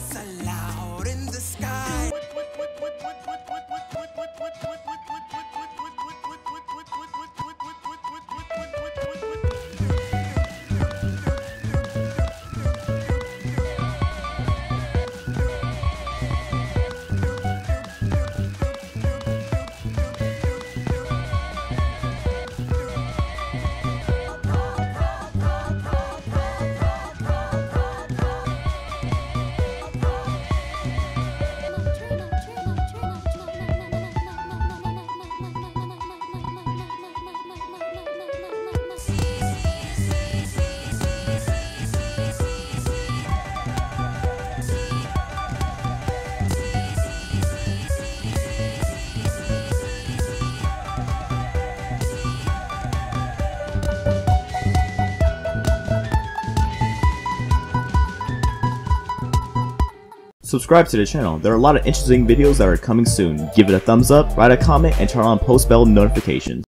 stars aloud in the sky. Subscribe to the channel, there are a lot of interesting videos that are coming soon. Give it a thumbs up, write a comment, and turn on post bell notifications.